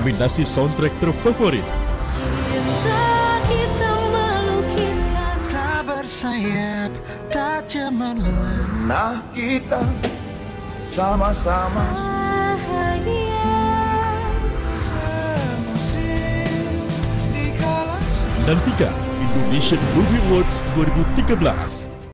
kombinasi soundtrack terfavorit. Sayap tak cuman lenah kita sama-sama. Dan tiga Indonesian Movie Awards 2013